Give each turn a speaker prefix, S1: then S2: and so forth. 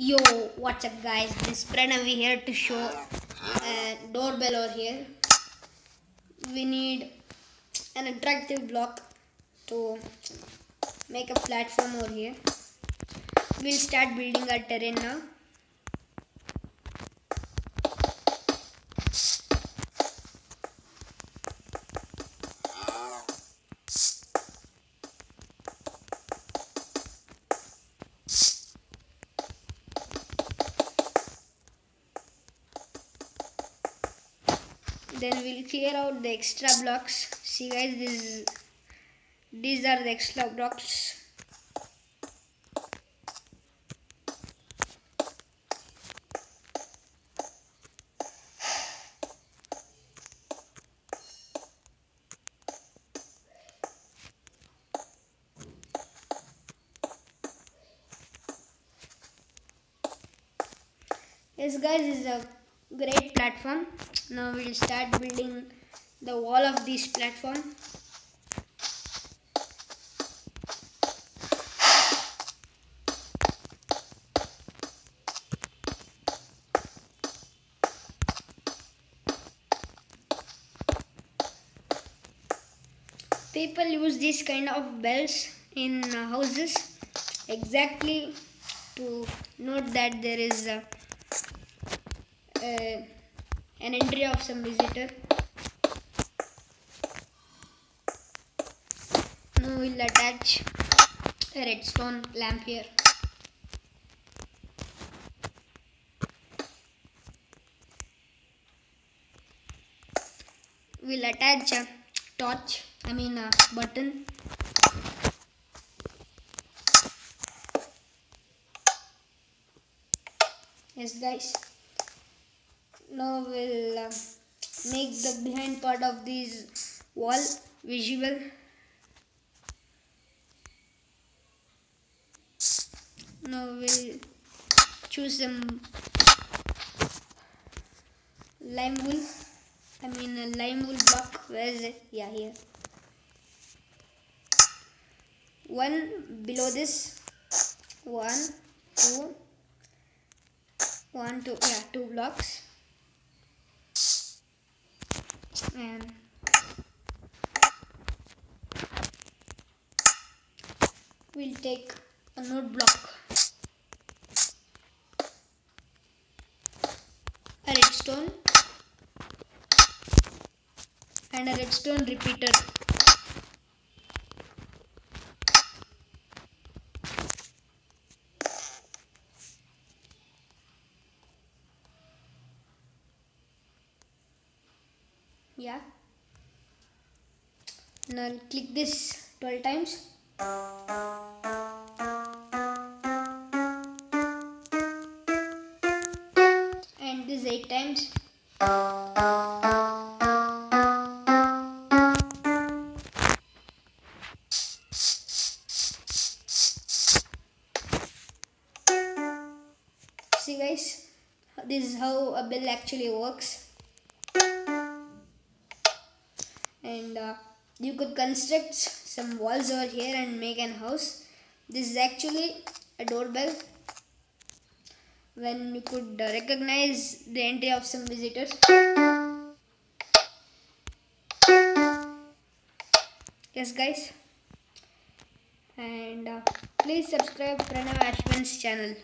S1: Yo, what's up guys? This Pranavi here to show a doorbell over here. We need an attractive block to make a platform over here. We'll start building our terrain now. Then we'll clear out the extra blocks. See guys, this these are the extra blocks. Yes guys, this is a great platform. Now we'll start building the wall of this platform. People use this kind of bells in houses exactly to note that there is a uh, an entry of some visitor. Now we'll attach a redstone lamp here. We'll attach a torch, I mean a button. Yes guys now we'll uh, make the behind part of this wall visible. Now we'll choose some lime wool. I mean a lime wool block. Where is it? Yeah here. One below this. One two. One two. Yeah two blocks and we'll take a note block. A redstone and a redstone repeater yeah. Now click this 12 times. And this 8 times. See guys this is how a bell actually works and uh, you could construct some walls over here and make an house. This is actually a doorbell. When you could uh, recognize the entry of some visitors. Yes guys. And uh, please subscribe Pranav Ashwin's channel